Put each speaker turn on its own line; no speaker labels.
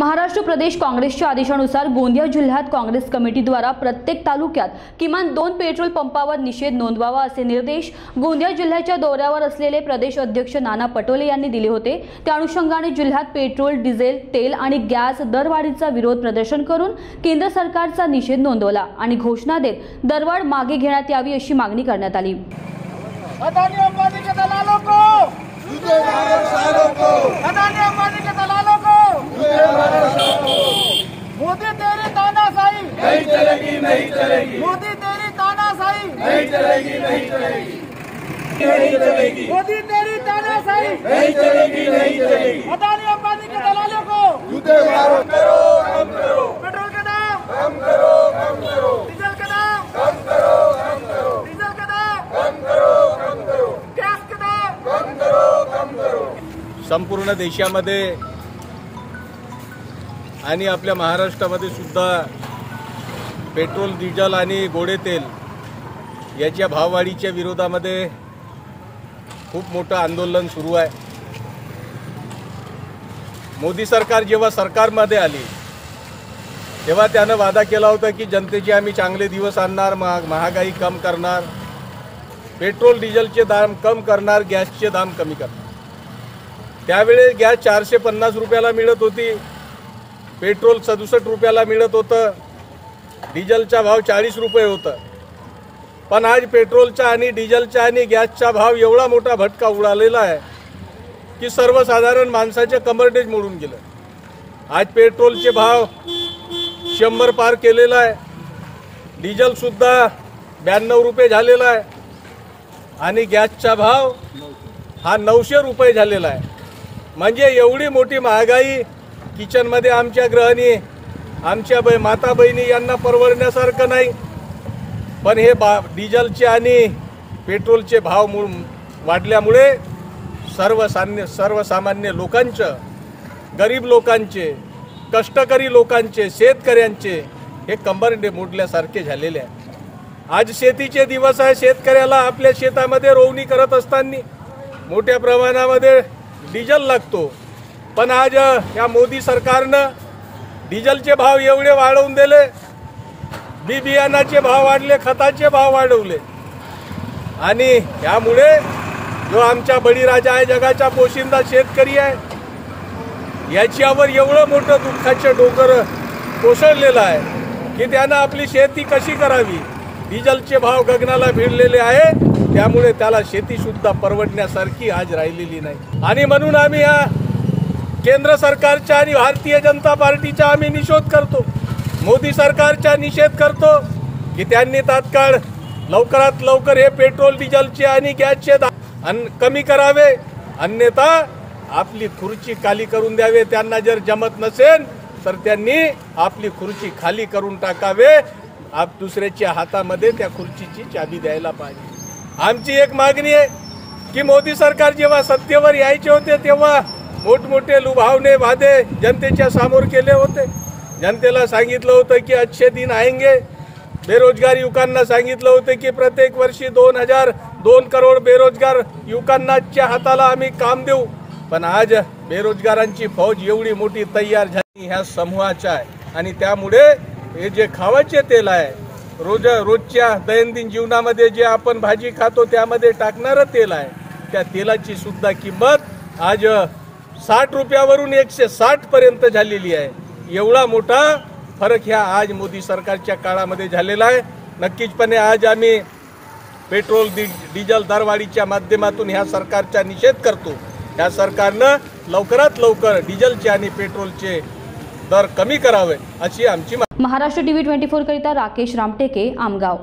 महाराष्ट्र प्रदेश काँग्रेसच्या आदेशानुसार गोंदिया जिल्ह्यात काँग्रेस कमिटीद्वारा प्रत्येक तालुक्यात किमान दोन पेट्रोल पंपावर निषेध नोंदवावा असे निर्देश गोंदिया जिल्ह्याच्या दौऱ्यावर असलेले प्रदेश अध्यक्ष नाना पटोले यांनी दिले होते. त्या अनुषंगाने जिल्ह्यात पेट्रोल डिझेल तेल आणि गॅस दरवाढीचा विरोध प्रदर्शन करून केंद्र सरकारचा निषेध नोंदवला आणि घोषणा देत दरवाढ मागे घेण्यात यावी अशी मागणी करण्यात आली.
अदानी अंबानी के दलालों को अदानी अंबानी के दलालों को मोदी तेरी तानाशाही
नहीं चलेगी नहीं चलेगी
मोदी तेरी तानाशाही
नहीं चलेगी नहीं चलेगी नहीं चलेगी
मोदी तेरी तानाशाही
नहीं चलेगी नहीं चलेगी
अदानी अंबानी के दलालों को.
जूते मारो करो कम करो.
पेट्रोल के दाम.
कम करो कम करो.
डीजल के दाम.
कम करो कम करो.
डीजल के दाम.
कम करो कम करो.
गैस के दाम.
कम करो कम करो.
संपूर्ण देशामध्ये आणि आपल्या महाराष्ट्रामध्ये सुद्धा पेट्रोल डिझेल आणि गोडे तेल याच्या भाववाढीच्या विरोधामध्ये खूप मोठं आंदोलन सुरू आहे. मोदी सरकार जेव्हा सरकारमध्ये आली तेव्हा त्यानं वादा केला होता की जनतेचे आम्ही चांगले दिवस आणणार महा महागाई कम करणार पेट्रोल डिझेलचे दाम कम करणार गॅसचे दाम कमी करणार. त्यावेळेस गॅस चारशे पन्नास रुपयाला मिळत होती पेट्रोल सदुसष्ट रुपयाला मिळत होतं डिझेलचा भाव चाळीस रुपये होतं. पण आज पेट्रोलचा आणि डिझेलचा आणि गॅसचा भाव एवढा मोठा भटका उडालेला आहे की सर्वसाधारण माणसाचे कमरडेज मोडून गेलं. आज पेट्रोलचे भाव शंभर पार केलेला आहे. डिझेलसुद्धा ब्याण्णव रुपये झालेला आहे. आणि गॅसचा भाव हा नऊशे रुपये झालेला आहे. म्हणजे एवढी मोठी महागाई किचनमध्ये आमच्या गृहिणी आमच्या बै माता बहिणी यांना परवडण्यासारखं नाही. पण हे बा डिझेलचे आणि पेट्रोलचे भाव मु वाढल्यामुळे सर्वसान्य सर्वसामान्य लोकांचं गरीब लोकांचे कष्टकरी लोकांचे शेतकऱ्यांचे हे कंबरडे मोडल्यासारखे झालेले आहे आज शेतीचे दिवस आहे शेतकऱ्याला आपल्या शेतामध्ये रोवणी करत असताना मोठ्या प्रमाणामध्ये डिझेल लागतो. पण आज या मोदी सरकारनं डिझेलचे भाव एवढे वाढवून दिले बी बियाणाचे भाव वाढले खताचे भाव वाढवले. आणि ह्यामुळे जो आमच्या बळीराजा आहे जगाचा पोशिंदा शेतकरी आहे याच्यावर एवढं मोठं दुःखाचं डोकर कोसळलेलं आहे की त्यानं आपली शेती कशी करावी? डिझेलचे भाव गगनाला भिडलेले आहे त्यामुळे त्याला शेतीसुद्धा परवडण्यासारखी आज राहिलेली नाही. आणि म्हणून आम्ही या केंद्र सरकारच्या आणि भारतीय जनता पार्टीचा आम्ही निषेध करतो. मोदी सरकारचा निषेध करतो की त्यांनी तात्काळ लवकरात लवकर हे पेट्रोल डिझेलचे आणि गॅसचे अन कमी करावे. अन्यथा आपली खुर्ची खाली करून द्यावे. त्यांना जर जमत नसेल तर त्यांनी आपली खुर्ची खाली करून टाकावे. आप दुसऱ्याच्या हातामध्ये त्या खुर्चीची चाबी द्यायला पाहिजे. आमची एक मागणी आहे की मोदी सरकार जेव्हा सत्तेवर यायचे होते तेव्हा मोठमोठे लुभावणे वादे जनतेच्या समोर केले होते. जनतेला सांगितलं होतं की अच्छे दिन आएंगे. बेरोजगार युवकांना सांगितलं होतं की प्रत्येक वर्षी दोन हजार दोन करोड बेरोजगार युवकांनाच्या हाताला आम्ही काम देऊ. पण आज बेरोजगारांची फौज एवढी मोठी तयार झाली ह्या समूहाच्या आहे आणि त्यामुळे हे जे खावाचे तेल आहे रोज रोजच्या दैनंदिन जीवनामध्ये जे आपण भाजी खातो त्यामध्ये टाकणारं तेल आहे त्या तेलाची सुद्धा किंमत आज साठ रुपयावरून एकशे साठ पर्यंत झालेली आहे. एवढा मोठा फरक ह्या आज मोदी सरकारच्या काळामध्ये झालेला आहे. नक्कीचपणे आज आम्ही पेट्रोल डि डिझेल दरवाढीच्या माध्यमातून ह्या सरकारचा निषेध करतो. ह्या सरकारनं लवकरात लवकर डिझेलचे आणि पेट्रोलचे दर कमी करावे अशी आमची मा-
महाराष्ट्र टीव्ही ट्वेंटी फोर करिता राकेश रामटेके आमगाव